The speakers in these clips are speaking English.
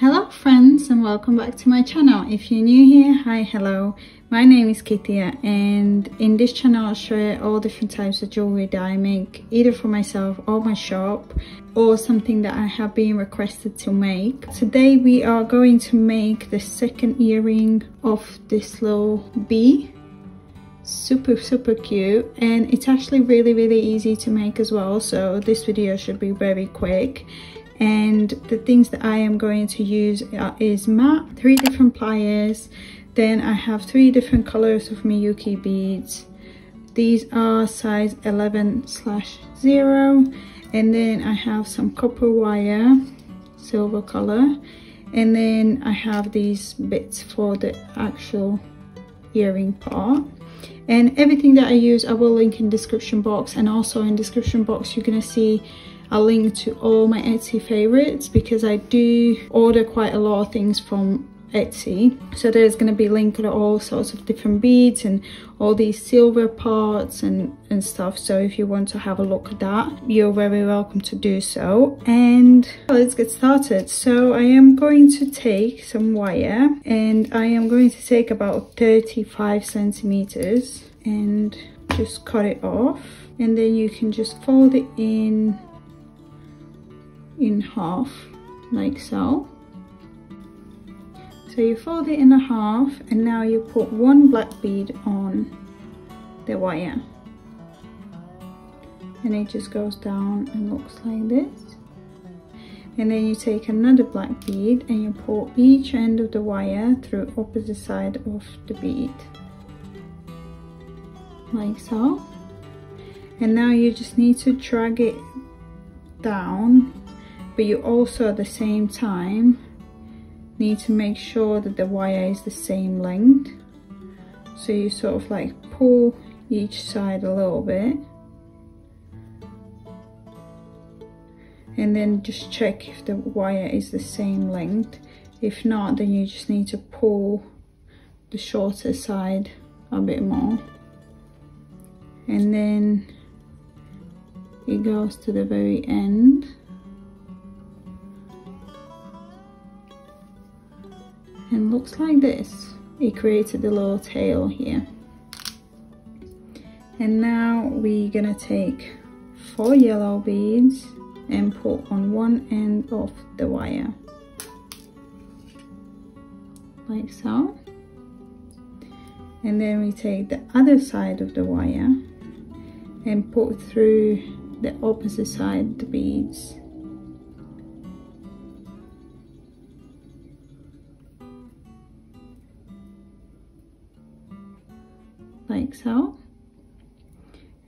Hello friends and welcome back to my channel. If you're new here, hi, hello. My name is Kitija and in this channel I'll share all different types of jewelry that I make either for myself or my shop or something that I have been requested to make. Today we are going to make the second earring of this little bee super super cute and it's actually really really easy to make as well so this video should be very quick and the things that I am going to use is mat, three different pliers, then I have three different colors of Miyuki beads. These are size 11 slash 0 and then I have some copper wire, silver color. And then I have these bits for the actual earring part. And everything that I use I will link in description box. And also in description box you're gonna see a link to all my Etsy favorites because I do order quite a lot of things from Etsy. So there's going to be linked to all sorts of different beads and all these silver parts and, and stuff. So if you want to have a look at that, you're very welcome to do so. And let's get started. So I am going to take some wire and I am going to take about 35 centimeters and just cut it off. And then you can just fold it in in half like so. So you fold it in a half and now you put one black bead on the wire. And it just goes down and looks like this. And then you take another black bead and you pull each end of the wire through opposite side of the bead. Like so. And now you just need to drag it down but you also at the same time need to make sure that the wire is the same length. So you sort of like pull each side a little bit. And then just check if the wire is the same length. If not then you just need to pull the shorter side a bit more. And then it goes to the very end and looks like this. It created a little tail here. And now we're gonna take four yellow beads and put on one end of the wire. Like so. And then we take the other side of the wire and put through the opposite side the beads like so.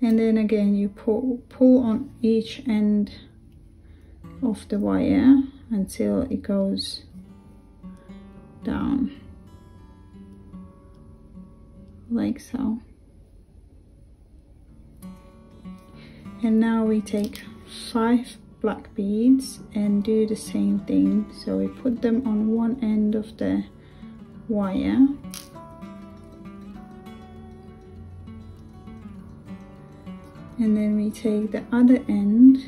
And then again you pull pull on each end of the wire until it goes down. Like so. And now we take five black beads and do the same thing. So we put them on one end of the wire. And then we take the other end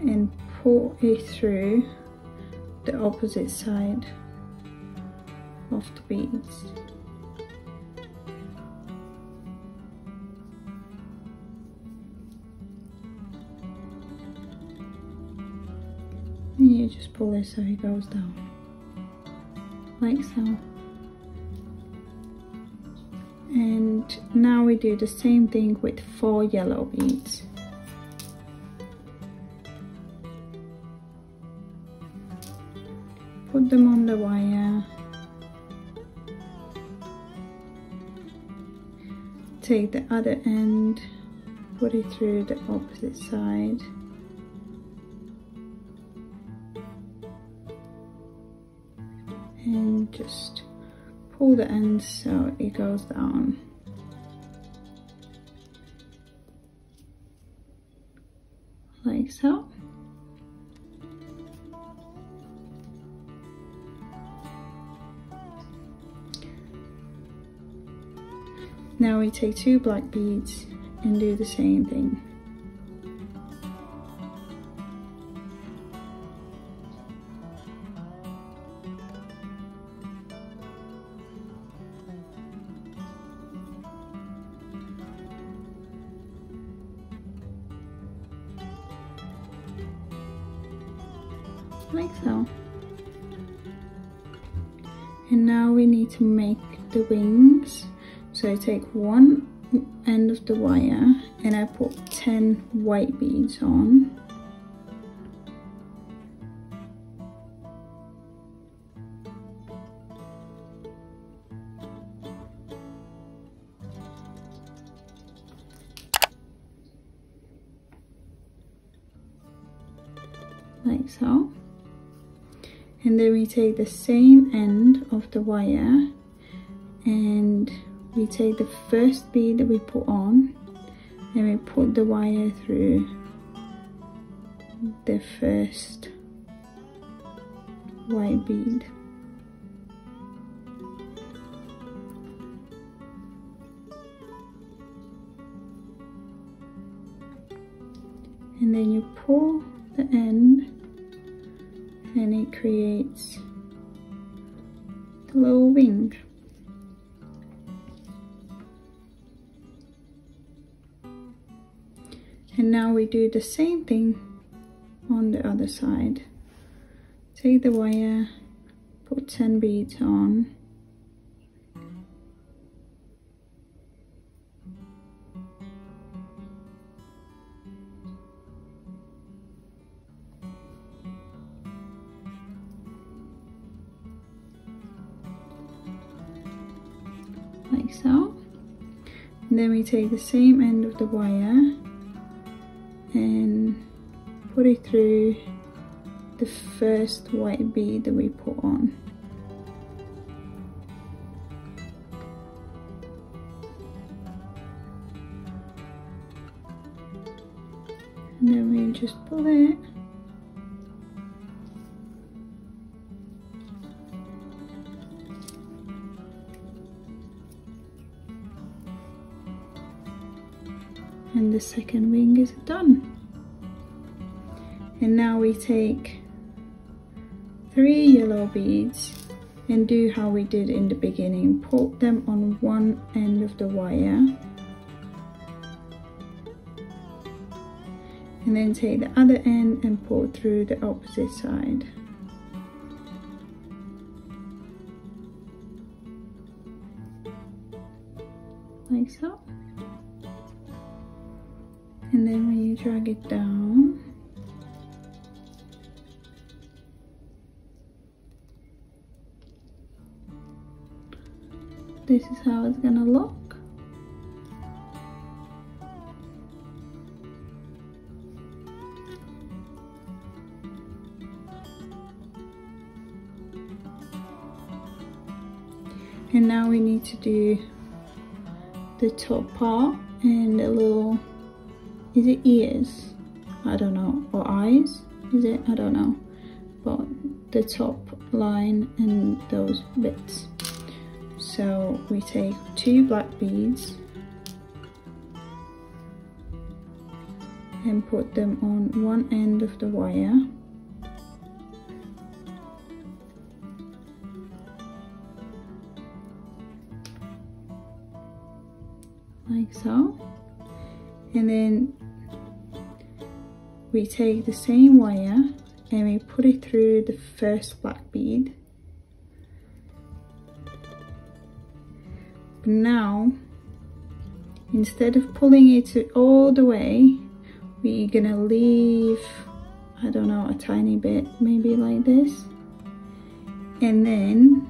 and pull it through the opposite side of the beads just pull this so it goes down. Like so. And now we do the same thing with four yellow beads. Put them on the wire. Take the other end put it through the opposite side and just pull the ends so it goes down. Like so. Now we take two black beads and do the same thing. Like so. And now we need to make the wings. So I take one end of the wire and I put 10 white beads on. Like so and then we take the same end of the wire and we take the first bead that we put on and we put the wire through the first white bead. And then you pull the end the same thing on the other side. Take the wire put 10 beads on. Like so. And then we take the same end of the wire put it through the first white bead that we put on. And then we just pull it. And the second wing is done and now we take three yellow beads and do how we did in the beginning. Put them on one end of the wire. And then take the other end and pull through the opposite side. Like so. And then when you drag it down this is how it's gonna look. And now we need to do the top part and a little is it ears? I don't know or eyes is it? I don't know. But the top line and those bits so we take two black beads and put them on one end of the wire. Like so. And then we take the same wire and we put it through the first black bead now instead of pulling it all the way we're gonna leave I don't know a tiny bit maybe like this. And then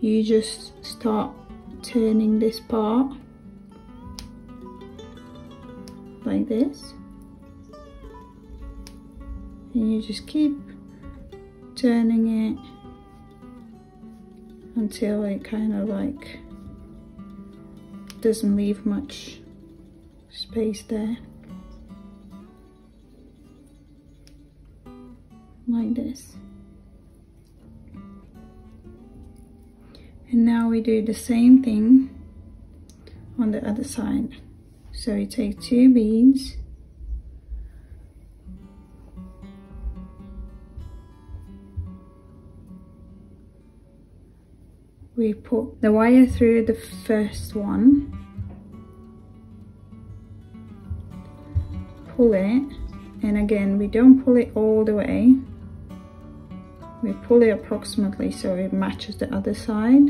you just start turning this part like this. And you just keep turning it until it kind of like doesn't leave much space there. Like this. And now we do the same thing on the other side. So we take two beads we put the wire through the first one. Pull it and again we don't pull it all the way. We pull it approximately so it matches the other side.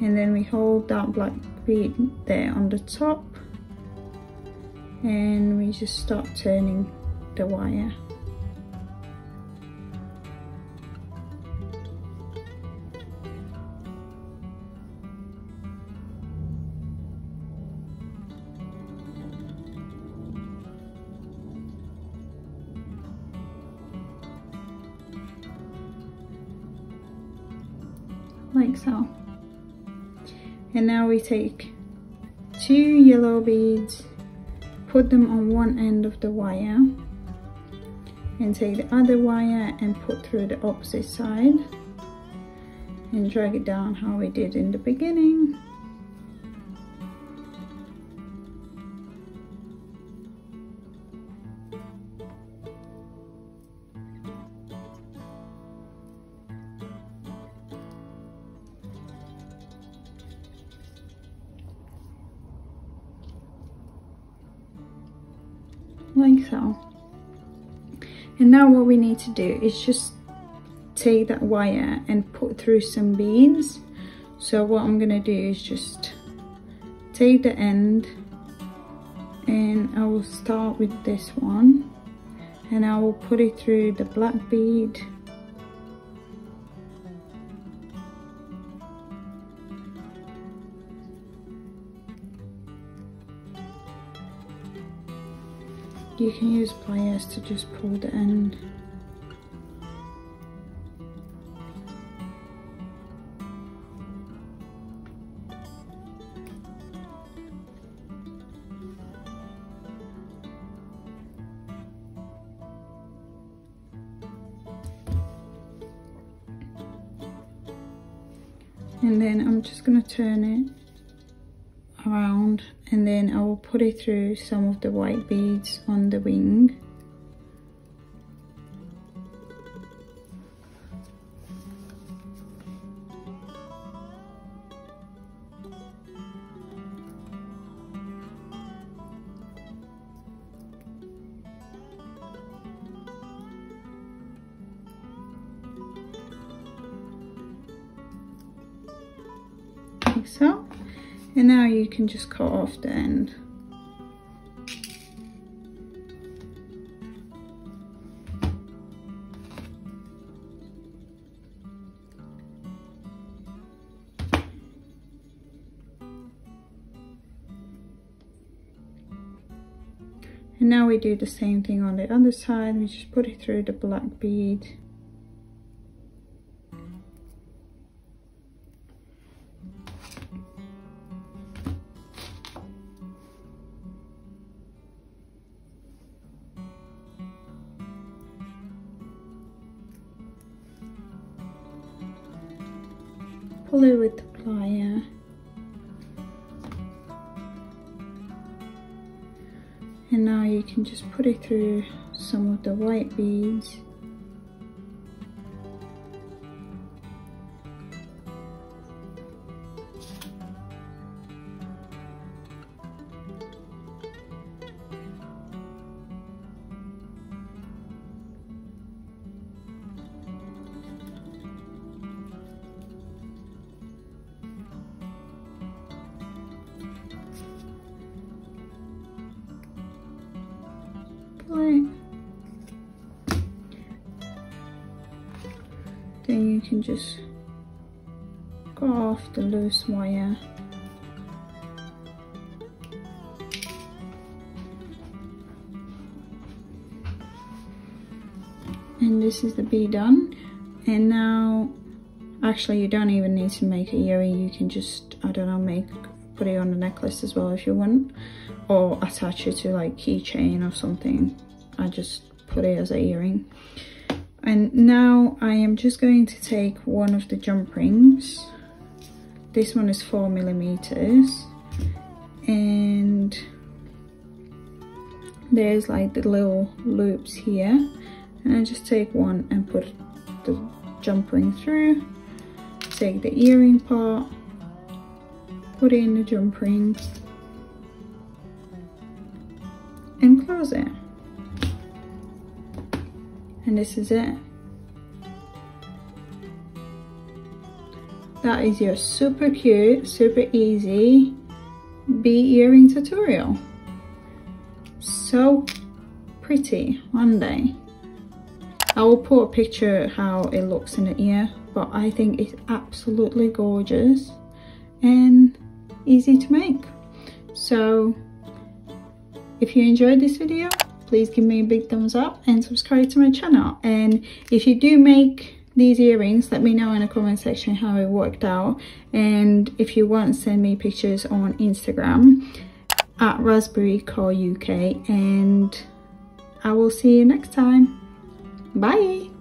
And then we hold that black bead there on the top. And we just start turning the wire like so. And now we take two yellow beads put them on one end of the wire and take the other wire and put through the opposite side and drag it down how we did in the beginning and now what we need to do is just take that wire and put through some beads. So what I'm gonna do is just take the end and I will start with this one. And I will put it through the black bead You can use pliers to just pull the end. and then I'm just going to turn it around and then I will put it through some of the white beads on the wing and now you can just cut off the end. And now we do the same thing on the other side, we just put it through the black bead it with the plier. And now you can just put it through some of the white beads then you can just go off the loose wire and this is the bee done. And now actually you don't even need to make a earring you can just I don't know make put it on a necklace as well if you want. Or attach it to like keychain or something. I just put it as an earring and now I am just going to take one of the jump rings. This one is four millimeters. And there's like the little loops here. And I just take one and put the jump ring through. Take the earring part. Put in the jump ring and close it and this is it. That is your super cute super easy bee earring tutorial. So pretty one day. I will put a picture how it looks in the ear but I think it's absolutely gorgeous and easy to make. So if you enjoyed this video please give me a big thumbs up and subscribe to my channel. And if you do make these earrings let me know in the comment section how it worked out. And if you want send me pictures on instagram at raspberry co uk and i will see you next time. Bye